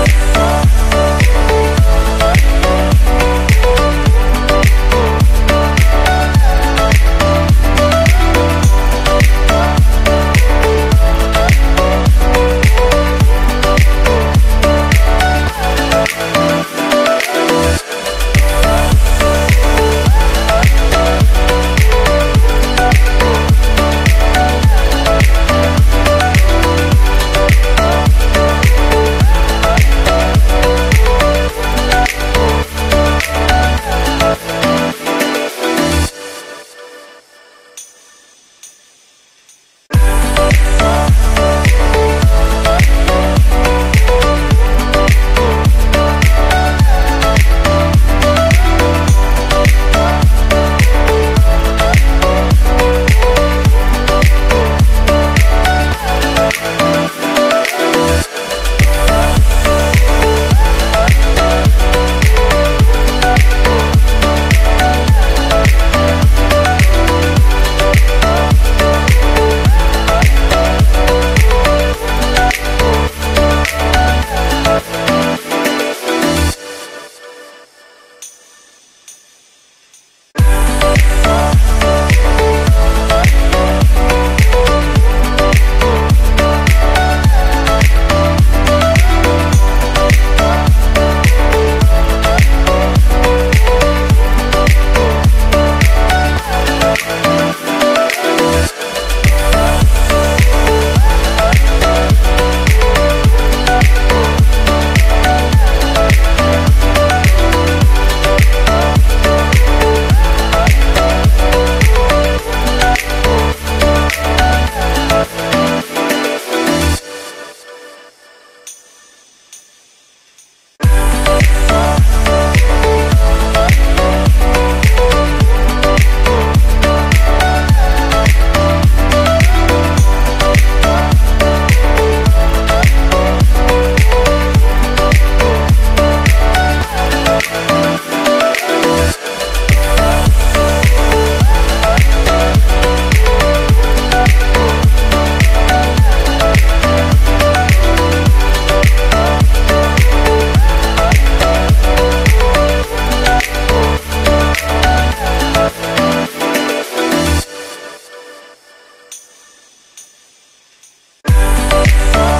Oh, Oh.